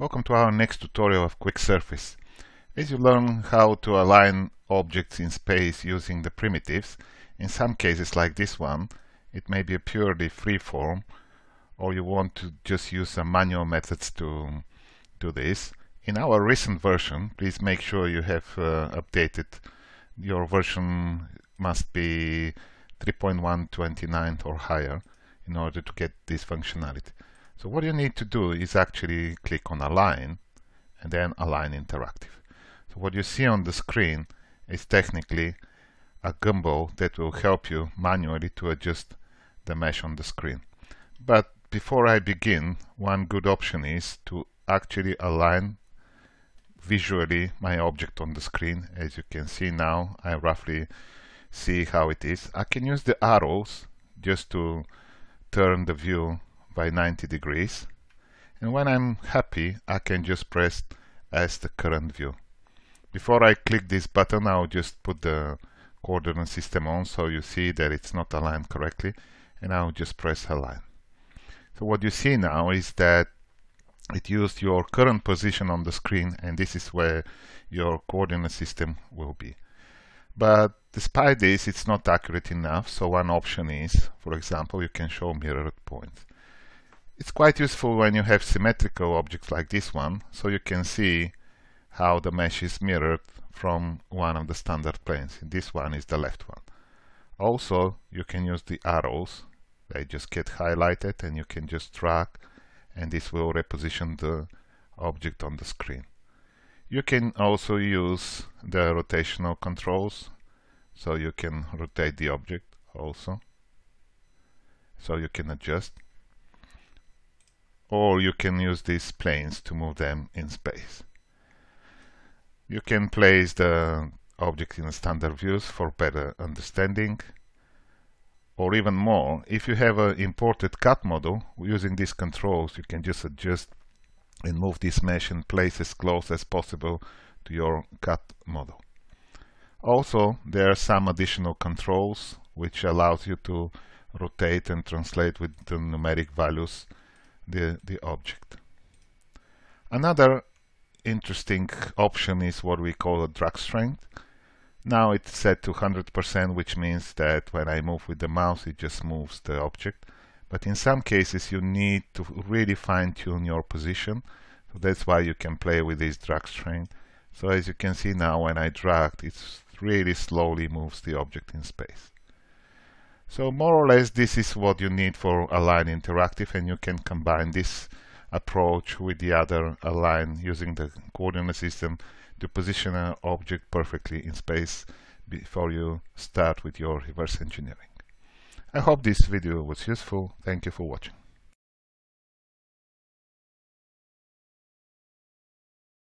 Welcome to our next tutorial of Quick Surface. As you learn how to align objects in space using the primitives, in some cases like this one, it may be a purely free form, or you want to just use some manual methods to do this. In our recent version, please make sure you have uh, updated your version must be 3.129 or higher in order to get this functionality. So what you need to do is actually click on Align and then Align Interactive. So what you see on the screen is technically a gumball that will help you manually to adjust the mesh on the screen. But before I begin, one good option is to actually align visually my object on the screen. As you can see now, I roughly see how it is. I can use the arrows just to turn the view by 90 degrees and when I'm happy I can just press as the current view. Before I click this button I'll just put the coordinate system on so you see that it's not aligned correctly and I'll just press align. So what you see now is that it used your current position on the screen and this is where your coordinate system will be. But despite this, it's not accurate enough. So one option is, for example, you can show mirrored points. It's quite useful when you have symmetrical objects like this one, so you can see how the mesh is mirrored from one of the standard planes. This one is the left one. Also, you can use the arrows. They just get highlighted and you can just drag and this will reposition the object on the screen. You can also use the rotational controls, so you can rotate the object also, so you can adjust or you can use these planes to move them in space. You can place the object in standard views for better understanding or even more, if you have an imported CAD model, using these controls you can just adjust and move this mesh in place as close as possible to your CAD model. Also, there are some additional controls which allows you to rotate and translate with the numeric values the, the object. Another interesting option is what we call a drag strength. Now it's set to 100% which means that when I move with the mouse it just moves the object. But in some cases you need to really fine-tune your position. So that's why you can play with this drag strength. So as you can see now when I drag it really slowly moves the object in space. So more or less this is what you need for Align Interactive and you can combine this approach with the other Align using the coordinate system to position an object perfectly in space before you start with your reverse engineering. I hope this video was useful. Thank you for watching.